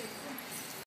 இருக்கும்